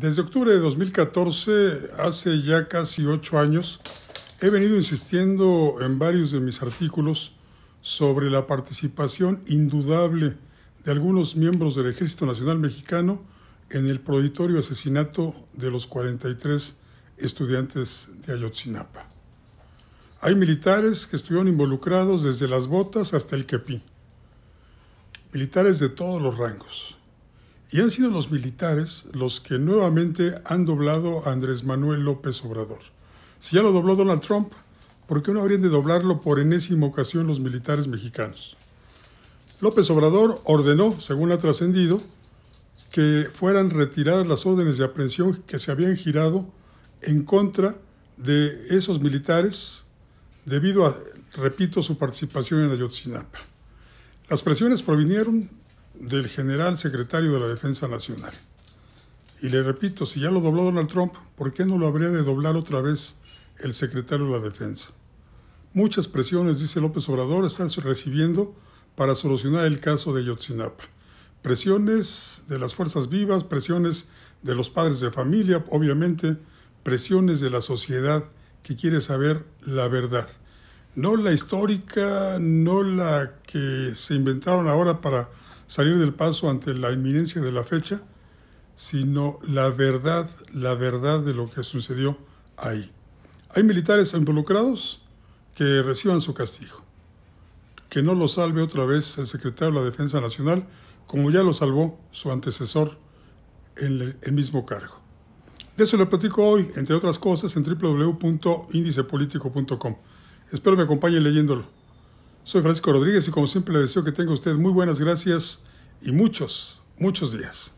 Desde octubre de 2014, hace ya casi ocho años, he venido insistiendo en varios de mis artículos sobre la participación indudable de algunos miembros del Ejército Nacional Mexicano en el prohibitorio asesinato de los 43 estudiantes de Ayotzinapa. Hay militares que estuvieron involucrados desde las botas hasta el quepí. Militares de todos los rangos. Y han sido los militares los que nuevamente han doblado a Andrés Manuel López Obrador. Si ya lo dobló Donald Trump, ¿por qué no habrían de doblarlo por enésima ocasión los militares mexicanos? López Obrador ordenó, según ha trascendido, que fueran retiradas las órdenes de aprehensión que se habían girado en contra de esos militares debido a, repito, su participación en Ayotzinapa. Las presiones provinieron del general secretario de la Defensa Nacional. Y le repito, si ya lo dobló Donald Trump, ¿por qué no lo habría de doblar otra vez el secretario de la Defensa? Muchas presiones, dice López Obrador, están recibiendo para solucionar el caso de Ayotzinapa. Presiones de las fuerzas vivas, presiones de los padres de familia, obviamente, presiones de la sociedad que quiere saber la verdad. No la histórica, no la que se inventaron ahora para salir del paso ante la inminencia de la fecha, sino la verdad, la verdad de lo que sucedió ahí. Hay militares involucrados que reciban su castigo. Que no lo salve otra vez el secretario de la Defensa Nacional, como ya lo salvó su antecesor en el mismo cargo. De eso le platico hoy, entre otras cosas, en www.indicepolitico.com. Espero me acompañe leyéndolo. Soy Francisco Rodríguez y como siempre le deseo que tenga usted muy buenas gracias y muchos, muchos días.